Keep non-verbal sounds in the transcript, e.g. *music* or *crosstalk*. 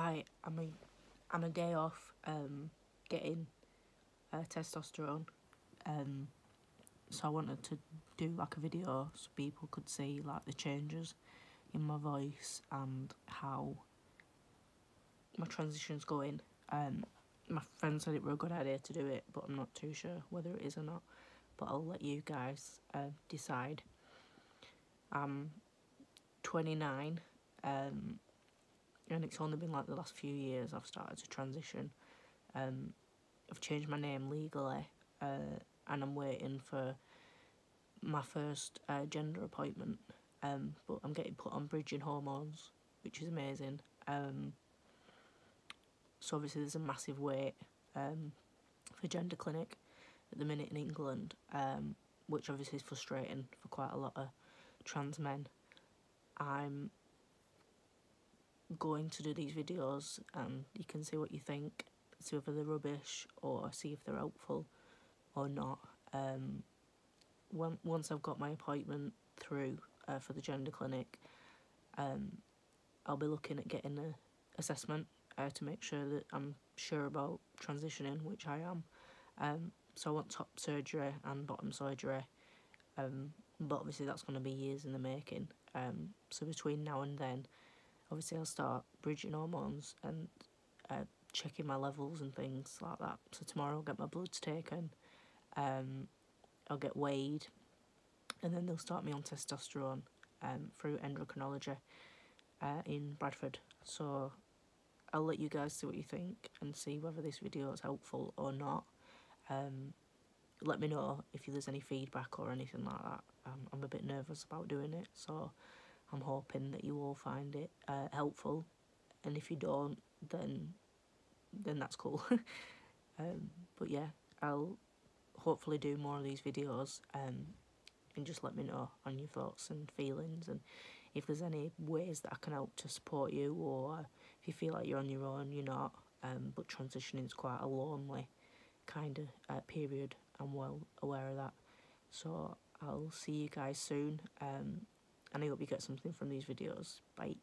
Hi, I'm a I'm a day off um, getting uh, testosterone. Um, so I wanted to do like a video so people could see like the changes in my voice and how my transition's going. Um, my friend said it were a good idea to do it, but I'm not too sure whether it is or not. But I'll let you guys uh, decide. I'm 29. Um, and it's only been like the last few years I've started to transition. Um, I've changed my name legally, uh, and I'm waiting for my first uh, gender appointment. Um, but I'm getting put on bridging hormones, which is amazing. Um, so obviously there's a massive wait um, for gender clinic at the minute in England, um, which obviously is frustrating for quite a lot of trans men. I'm going to do these videos and you can see what you think, see whether they're rubbish or see if they're helpful or not. Um, when, once I've got my appointment through uh, for the gender clinic, um, I'll be looking at getting an assessment uh, to make sure that I'm sure about transitioning, which I am. Um, so I want top surgery and bottom surgery, um, but obviously that's going to be years in the making. Um, so between now and then, obviously I'll start bridging hormones and uh, checking my levels and things like that. So tomorrow I'll get my bloods taken, um, I'll get weighed, and then they'll start me on testosterone um, through endocrinology uh, in Bradford. So I'll let you guys see what you think and see whether this video is helpful or not. Um, let me know if you there's any feedback or anything like that. Um, I'm a bit nervous about doing it, so I'm hoping that you all find it uh, helpful, and if you don't, then then that's cool. *laughs* um, but yeah, I'll hopefully do more of these videos, um, and just let me know on your thoughts and feelings, and if there's any ways that I can help to support you, or if you feel like you're on your own, you're not. Um, but transitioning is quite a lonely kind of uh, period. I'm well aware of that. So I'll see you guys soon. Um, and I hope you get something from these videos. Bye.